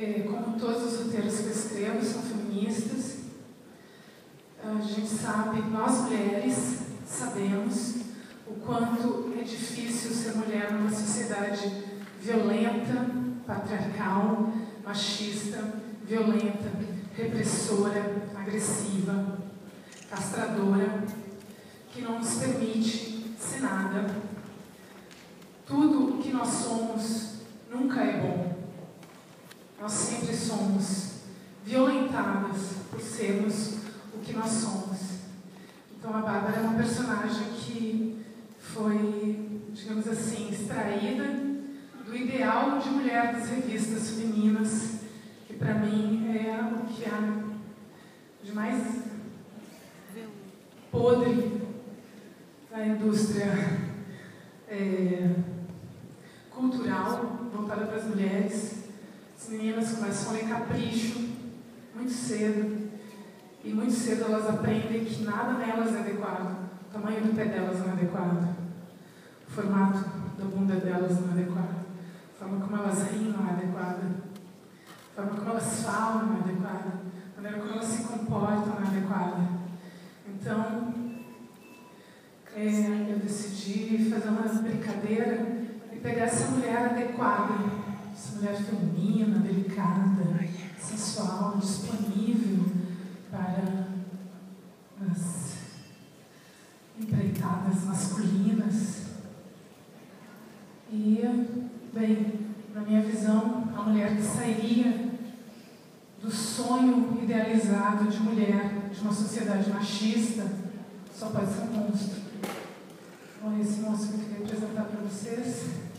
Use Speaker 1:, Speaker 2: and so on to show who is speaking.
Speaker 1: é, como todos os roteiros que eu escrevo, são feministas. A gente sabe, nós mulheres sabemos o quanto é difícil ser mulher numa sociedade violenta, patriarcal, machista, violenta, repressora, agressiva, castradora, que não nos permite ser nada. Tudo o que nós somos nunca é bom. Nós sempre somos violentadas por sermos o que nós somos. Então a Bárbara é uma personagem que foi, digamos assim, extraída do ideal de mulher das revistas femininas, que para mim é o que há de mais podre da indústria é, cultural voltada para as mulheres. As meninas começam a ler capricho muito cedo. E muito cedo elas aprendem que nada nelas é adequado. O tamanho do pé delas não é adequado. O formato da bunda delas não é adequado. A forma como elas riem não é adequada. A forma como elas falam não é adequada. A maneira como elas se comportam não é adequada. Então, é, eu decidi fazer uma brincadeira e pegar essa mulher adequada, mulher feminina, delicada, sensual, disponível para as empreitadas masculinas. E, bem, na minha visão, a mulher que sairia do sonho idealizado de mulher de uma sociedade machista só pode ser um monstro. Então, esse monstro que eu queria apresentar para vocês